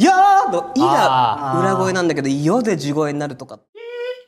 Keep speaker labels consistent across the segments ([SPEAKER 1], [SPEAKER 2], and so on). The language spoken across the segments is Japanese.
[SPEAKER 1] 「やー」の「い」が裏声なんだけど「よ」で地声になるとか。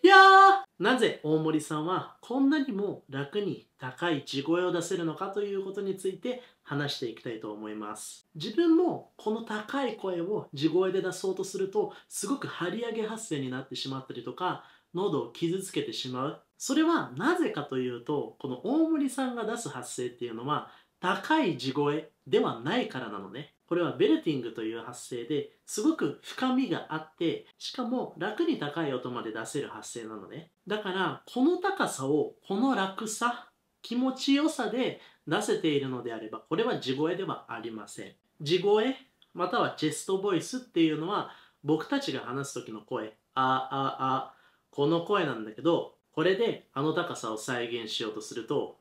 [SPEAKER 2] いやー。なぜ大森さんはこんなにも楽に高い地声を出せるのかということについて話していきたいと思います。自分もこの高い声を地声で出そうとするとすごく張り上げ発声になってしまったりとか喉を傷つけてしまう。それはなぜかというとこの大森さんが出す発声っていうのは高い地声ではないからなのね。これはベルティングという発声ですごく深みがあってしかも楽に高い音まで出せる発声なのね。だからこの高さをこの楽さ気持ちよさで出せているのであればこれは地声ではありません。地声またはチェストボイスっていうのは僕たちが話す時の声。あああこの声なんだけどこれであの高さを再現しようとすると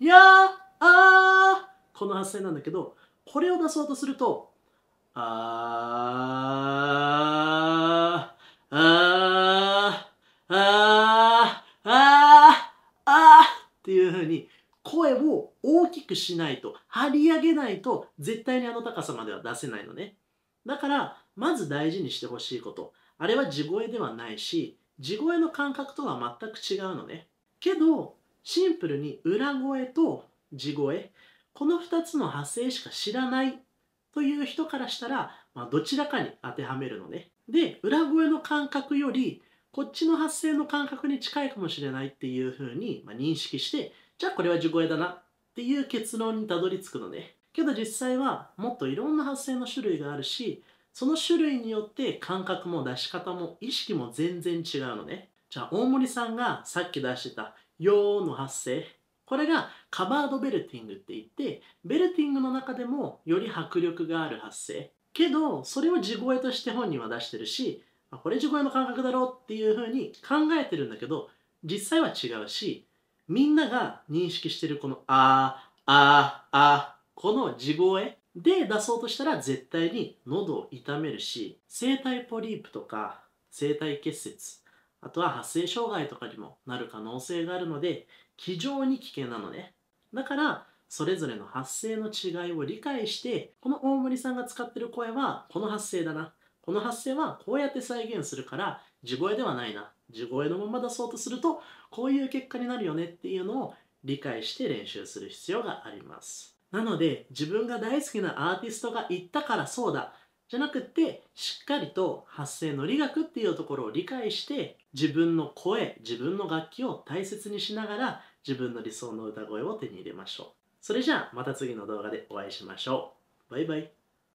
[SPEAKER 2] えー、やーあーこの発声なんだけどこれを出そうとすると、あー、あー、あー、あー、あーっていう風に声を大きくしないと、張り上げないと絶対にあの高さまでは出せないのね。だから、まず大事にしてほしいこと。あれは地声ではないし、地声の感覚とは全く違うのね。けど、シンプルに裏声と地声、この2つの発声しか知らないという人からしたら、まあ、どちらかに当てはめるのね。で、裏声の感覚より、こっちの発声の感覚に近いかもしれないっていうふうに、まあ、認識して、じゃあこれは地声だなっていう結論にたどり着くのね。けど実際はもっといろんな発声の種類があるし、その種類によって感覚も出し方も意識も全然違うのね。じゃあ大森さんがさっき出してた「よー」の発声これがカバードベルティングって言ってベルティングの中でもより迫力がある発声。けどそれを地声として本人は出してるしこれ地声の感覚だろうっていうふうに考えてるんだけど実際は違うしみんなが認識してるこのあーあーあーこの地声で出そうとしたら絶対に喉を痛めるし声帯ポリープとか声帯結節あとは発声障害とかにもなる可能性があるので非常に危険なのね。だからそれぞれの発声の違いを理解してこの大森さんが使ってる声はこの発声だな。この発声はこうやって再現するから地声ではないな。地声のまま出そうとするとこういう結果になるよねっていうのを理解して練習する必要があります。なので自分が大好きなアーティストが言ったからそうだ。じゃなくってしっかりと発声の理学っていうところを理解して自分の声自分の楽器を大切にしながら自分の理想の歌声を手に入れましょう。それじゃあまた次の動画でお会いしましょう。バイバイ。